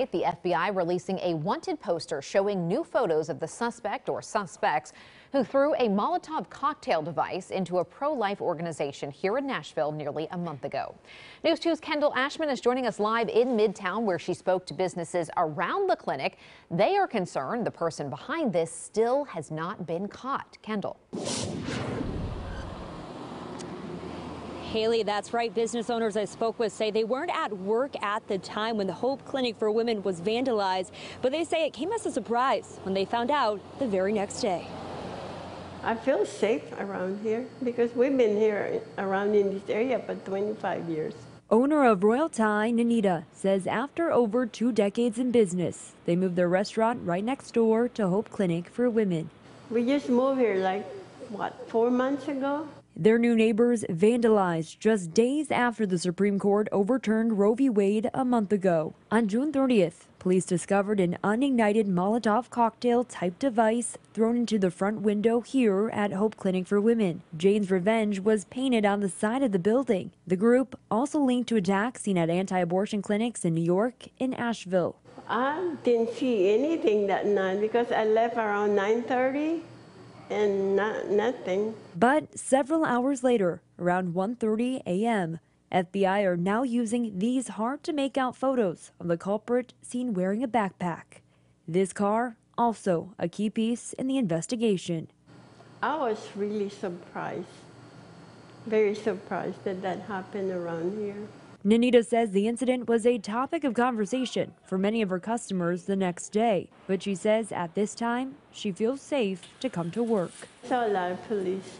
The FBI releasing a wanted poster showing new photos of the suspect or suspects who threw a Molotov cocktail device into a pro-life organization here in Nashville nearly a month ago. News 2's Kendall Ashman is joining us live in Midtown where she spoke to businesses around the clinic. They are concerned the person behind this still has not been caught. Kendall. Haley, that's right. Business owners I spoke with say they weren't at work at the time when the Hope Clinic for Women was vandalized, but they say it came as a surprise when they found out the very next day. I feel safe around here because we've been here around in this area for 25 years. Owner of Royal Thai, Nanita, says after over two decades in business, they moved their restaurant right next door to Hope Clinic for Women. We just moved here like, what, four months ago? Their new neighbors vandalized just days after the Supreme Court overturned Roe v. Wade a month ago. On June 30th, police discovered an unignited Molotov cocktail type device thrown into the front window here at Hope Clinic for Women. Jane's Revenge was painted on the side of the building. The group also linked to attacks seen at anti abortion clinics in New York and Asheville. I didn't see anything that night because I left around 9:30 and not, nothing. But several hours later, around 1:30 a.m., FBI are now using these hard to make out photos of the culprit seen wearing a backpack. This car also a key piece in the investigation. I was really surprised, very surprised that that happened around here. Nanita says the incident was a topic of conversation for many of her customers the next day, but she says at this time she feels safe to come to work. Saw a lot of police.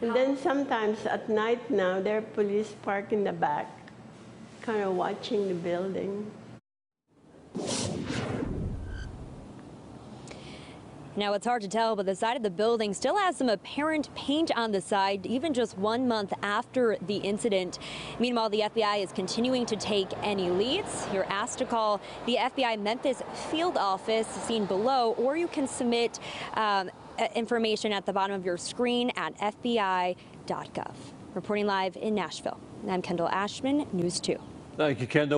And then sometimes at night now, there are police parked in the back, kind of watching the building. Now, it's hard to tell, but the side of the building still has some apparent paint on the side, even just one month after the incident. Meanwhile, the FBI is continuing to take any leads. You're asked to call the FBI Memphis field office seen below, or you can submit um, information at the bottom of your screen at FBI.gov. Reporting live in Nashville, I'm Kendall Ashman, News 2. Thank you, Kendall.